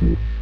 Mm-hmm.